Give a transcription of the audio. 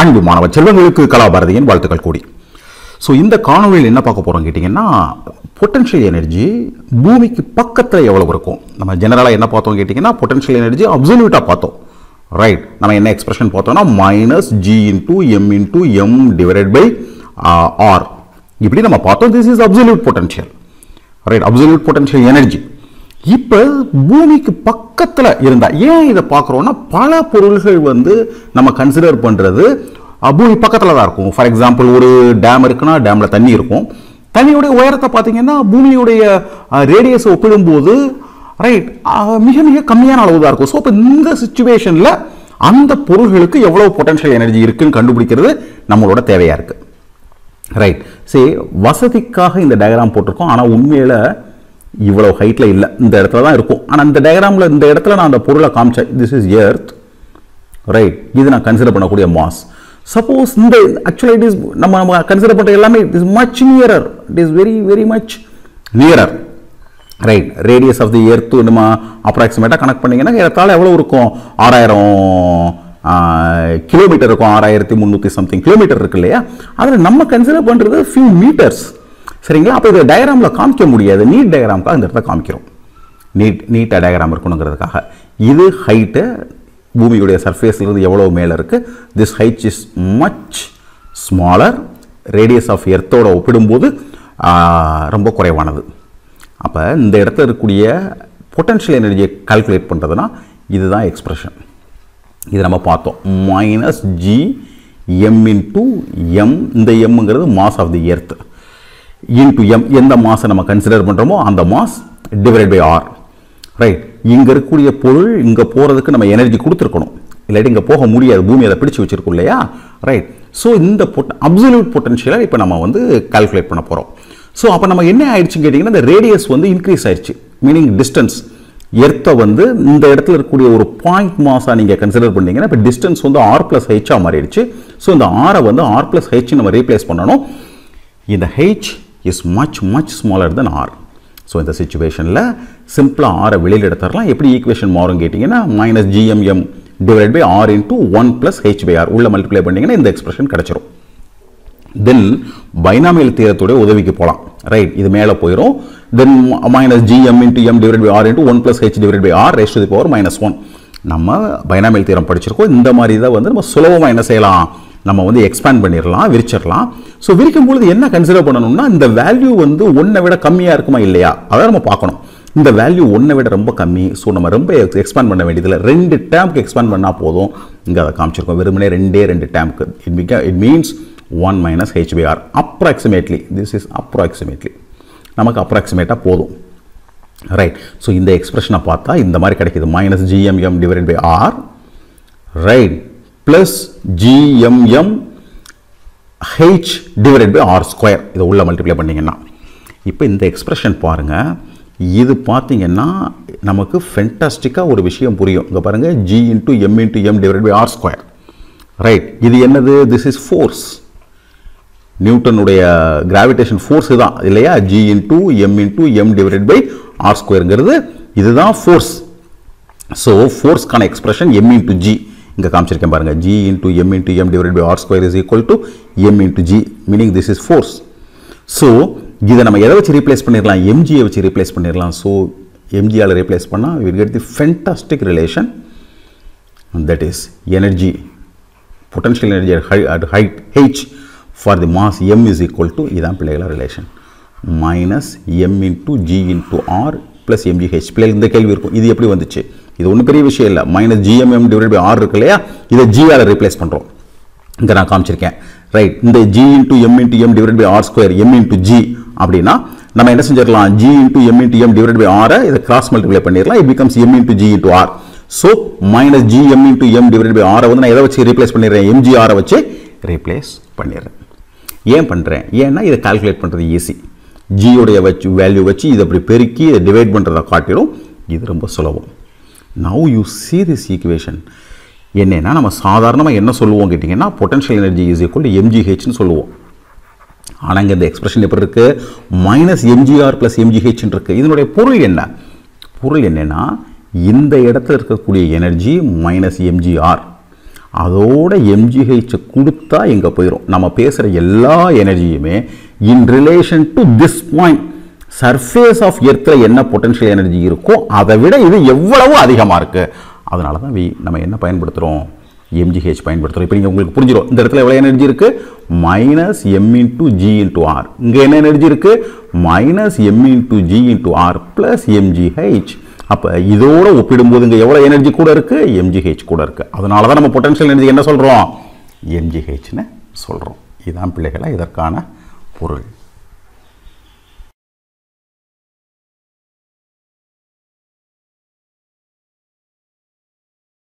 அன்பு மாணவ செல்வங்களுக்கு கலாபாரதியின் வாழ்த்துக்கள் கூடி. ஸோ இந்த காணொலியில் என்ன பார்க்க போகிறோம் கேட்டிங்கன்னா பொட்டன்ஷியல் எனர்ஜி பூமிக்கு பக்கத்தில் எவ்வளவு இருக்கும் நம்ம ஜெனரலாக என்ன பார்த்தோம் கேட்டிங்கன்னா பொட்டன்ஷியல் எனர்ஜி அப்சல்யூட்டாக பார்த்தோம். ரைட் நம்ம என்ன எக்ஸ்பிரஷன் பார்த்தோம்னா minus G into M into M divided by R இப்படி நம்ம பார்த்தோம் this is absolute potential right absolute potential energy இப்போ பூமிக்கு பக்கத்தில் இருந்தால் ஏன் இதை பார்க்குறோன்னா பல பொருள்கள் வந்து நம்ம கன்சிடர் பண்ணுறது பூமி பக்கத்தில் தான் இருக்கும். ஃபார் எக்ஸாம்பிள் ஒரு டேம் இருக்குன்னா டேமில் தண்ணி இருக்கும். தண்ணியுடைய உயரத்தை பார்த்தீங்கன்னா பூமியுடைய ரேடியஸை ஒப்பிடும்போது ரைட் மிக மிக கம்மியான அளவு தான் இருக்கும். ஸோ இப்போ இந்த சுச்சுவேஷனில் அந்த பொருள்களுக்கு எவ்வளோ பொட்டன்ஷியல் எனர்ஜி இருக்குன்னு கண்டுபிடிக்கிறது நம்மளோட தேவையாக இருக்குது ரைட் சரி வசதிக்காக இந்த டயக்ராம் போட்டிருக்கோம். ஆனால் உண்மையில் இவ்வளோ ஹைட்டில் இல்லை. இந்த இடத்துல தான் இருக்கும். ஆனால் இந்த டயக்ராமில் இந்த இடத்துல நான் அந்த பொருளை காமிச்சேன். திஸ் இஸ் எர்த் ரைட் இது நான் கன்சிடர் பண்ணக்கூடிய மாஸ் சப்போஸ் இந்த ஆக்சுவலாக இட் இஸ் நம்ம நம்ம கன்சிடர் பண்ணுற எல்லாமே it is much nearer it is very very much nearer right radius of the earth நம்ம அப்ராக்சிமேட்டாக கனெக்ட் பண்ணிங்கன்னா ஏறத்தாழ எவ்வளோ இருக்கும்? ஆறாயிரம் கிலோமீட்டர் இருக்கும். ஆறாயிரத்தி முந்நூற்றி சம்திங் கிலோமீட்டர் இருக்கு இல்லையா? அதில் நம்ம கன்சிடர் பண்ணுறது ஃபியூ மீட்டர்ஸ் சரிங்களா? அப்போ இதை டயக்ராமில் காமிக்க முடியாது. நீட் டயக்ராமுக்காக இந்த இடத்த காமிக்கிறோம். நீட் நீட்டாக டயக்ராம் இருக்கணுங்கிறதுக்காக. இது ஹைட்டு பூமியுடைய சர்ஃபேஸ்லேருந்து எவ்வளோ மேலே இருக்குது this height is much smaller radius of எர்த்தோட ஒப்பிடும்போது ரொம்ப குறைவானது. அப்போ இந்த இடத்துல இருக்கக்கூடிய பொட்டன்ஷியல் எனர்ஜியை கால்குலேட் பண்ணுறதுனா இதுதான் எக்ஸ்ப்ரெஷன் இது நம்ம பார்த்தோம். Minus G M into M இந்த எம்ங்கிறது mass of the earth into M எந்த மாஸை நம்ம கன்சிடர் பண்ணுறோமோ அந்த mass divide by R right இங்கே இருக்கக்கூடிய பொருள் இங்கே போகிறதுக்கு நம்ம எனர்ஜி கொடுத்துருக்கணும். இல்லாட்டி இங்கே போக முடியாது பூமி அதை பிடிச்சி வச்சிருக்கோம் இல்லையா? ரைட் ஸோ இந்த பொட் அப்சல்யூட் பொட்டன்ஷியலை இப்போ நம்ம வந்து கால்குலேட் பண்ண போகிறோம் ஸோ அப்போ நம்ம என்ன ஆயிடுச்சுன்னு கேட்டிங்கன்னா இந்த ரேடியஸ் வந்து இன்க்ரீஸ் ஆயிடுச்சு. மீனிங் டிஸ்டன்ஸ் எர்த்தை வந்து இந்த இடத்துல இருக்கக்கூடிய ஒரு பாயிண்ட் மாஸாக நீங்கள் கன்சிடர் பண்ணீங்கன்னா இப்போ டிஸ்டன்ஸ் வந்து ஆர் ப்ளஸ் ஹெச்சாக மாறிடுச்சு. ஸோ இந்த ஆரை வந்து ஆர் ப்ளஸ் ஹெச் நம்ம ரீப்ளேஸ் பண்ணணும். இந்த H is much much smaller then R so இந்த சுச்சுவேஷனில் சிம்பிளாக ஆரை வெளியில் எடுத்துடலாம். எப்படி ஈக்குவேஷன் மாறும் கேட்டிங்கன்னா minus GMM divide by R into one plus H by R உள்ள மல்டிப்ளை பண்ணிங்கன்னா இந்த எக்ஸ்பிரஷன் கிடச்சிரும். தென் பைனாமியல் தீரத்துடைய உதவிக்கு போகலாம் ரைட் இது மேலே போயிடும் then minus GM into M divide by R into one plus H divide by R raised the power minus one நம்ம பைனாமியல் தீரம் படிச்சிருக்கோம். இந்த மாதிரி தான் வந்து நம்ம சுலபமாக என்ன செய்யலாம்? நம்ம வந்து எக்ஸ்பேண்ட் பண்ணிடலாம் விரிச்சிடலாம் ஸோ விரிக்கும் பொழுது என்ன கன்சிடர் பண்ணணும்னா இந்த வேல்யூ வந்து ஒன்றை விட கம்மியாக இருக்குமா இல்லையா? அதை நம்ம பார்க்கணும். இந்த வேல்யூ ஒன்றை விட ரொம்ப கம்மி. ஸோ நம்ம ரொம்ப எக்ஸ்பேண்ட் பண்ண வேண்டியதில்லை. ரெண்டு டேம்க்கு எக்ஸ்பேண்ட் பண்ணால் போதும். இங்கே அதை காமிச்சிருக்கோம். வெறுமனே ரெண்டே ரெண்டு டேம்க்கு இட் மிக it means one minus H by R approximately this is approximately நமக்கு அப்ராக்சிமேட்டாக போதும். ரைட் ஸோ இந்த எக்ஸ்பிரஷனை பார்த்தா இந்த மாதிரி கிடைக்கிது. Minus GMM divide by R right plus GMM H divide by R square இதை உள்ள மல்டிப்ளை பண்ணிங்கன்னா. இப்போ இந்த எக்ஸ்ப்ரெஷன் பாருங்கள் இது பார்த்தீங்கன்னா நமக்கு ஃபென்டாஸ்டிக்காக ஒரு விஷயம் புரியும். இங்கே பாருங்கள் G into M into M divide by R square right இது என்னது? திஸ் இஸ் ஃபோர்ஸ் நியூட்டனுடைய கிராவிடேஷன் ஃபோர்ஸ் தான் இல்லையா? G into M into M divide by R ஸ்கொயருங்கிறது இதுதான் ஃபோர்ஸ் ஸோ ஃபோர்ஸ்க்கான எக்ஸ்பிரஷன் எம் இன்டூ ஜி இங்கே காமிச்சிருக்கேன் பாருங்கள் G into M into M divide by R square is equal to M into G meaning this is force so இதை நம்ம எதை வச்சு replace பண்ணிடலாம் எம்ஜியை வச்சு ரீப்ளேஸ் பண்ணிடலாம் ஸோ எம்ஜியால் ரீப்ளேஸ் பண்ணால் will get the fantastic relation that is energy potential energy at height H for the mass M is equal to இதான் பிள்ளைகள relation minus M into G into R plus MGH பிள்ளைகள் இந்த கேள்வி இருக்கும். இது எப்படி வந்துச்சு? இது ஒன்றும் பெரிய விஷயம் இல்லை. Minus GMM divide by R இருக்கு இல்லையா? இதை ஜிஆர் ரீப்ளேஸ் பண்ணுறோம் இங்கே நான் காமிச்சிருக்கேன். ரைட் இந்த G into M into M divide by R square M into G அப்படின்னா நம்ம என்ன செஞ்சிடலாம்? G into M into M divide by ஆரை இதை கிராஸ் மல்டிப்ளை பண்ணிடலாம். It becomes M into G into R so minus G M into M divide by ஆரை வந்து நான் எதை வச்சு ரீப்ளேஸ் பண்ணிடுறேன்? எம்ஜிஆரை வச்சு ரீப்ளேஸ் பண்ணிடுறேன். ஏன் பண்ணுறேன் ஏன்னா இதை கால்குலேட் பண்ணுறது ஈஸி ஜியோடைய வச்சு வேல்யூ வச்சு இதை அப்படி பெருக்கி இதை டிவைட் பண்ணுறதை காட்டிடும் இது ரொம்ப சுலபம். Now you see this equation என்னென்னா நம்ம சாதாரணமாக என்ன சொல்லுவோம் கேட்டிங்கன்னா பொட்டன்ஷியல் எனர்ஜி இஸ் ஈக்குவல் எம்ஜிஹெச்னு சொல்லுவோம். ஆனால் இங்கே இந்த எக்ஸ்பிரஷன் எப்படி இருக்குது மைனஸ் எம்ஜிஆர் ப்ளஸ் எம்ஜிஹெச்னு இருக்குது இதனுடைய பொருள் என்ன? பொருள் என்னென்னா இந்த இடத்துல இருக்கக்கூடிய எனர்ஜி மைனஸ் எம்ஜிஆர் அதோட எம்ஜிஹெச் கொடுத்தா எங்கே போயிடும் நம்ம பேசுகிற எல்லா எனர்ஜியுமே in relation to this point surface of எர்த்தில் என்ன பொட்டன்ஷியல் எனர்ஜி இருக்கோ அதை விட இது எவ்வளவோ அதிகமாக இருக்குது அதனால தான் வி நம்ம என்ன பயன்படுத்துகிறோம் எம்ஜிஹெச் பயன்படுத்துகிறோம் இப்போ நீங்கள் உங்களுக்கு புரிஞ்சிடும் இந்த இடத்துல எவ்வளோ எனர்ஜி இருக்குது minus M into G into R இங்கே என்ன எனர்ஜி இருக்குது minus M into G into R plus MGH அப்போ இதோட ஒப்பிடும்போது இங்கே எவ்வளோ எனர்ஜி கூட இருக்குது எம்ஜிஹெச் கூட இருக்குது அதனால தான் நம்ம பொட்டன்ஷியல் எனர்ஜி என்ன சொல்கிறோம் எம்ஜிஹெச்னு சொல்கிறோம் இதுதான் பிள்ளைகளை இதற்கான பொருள்.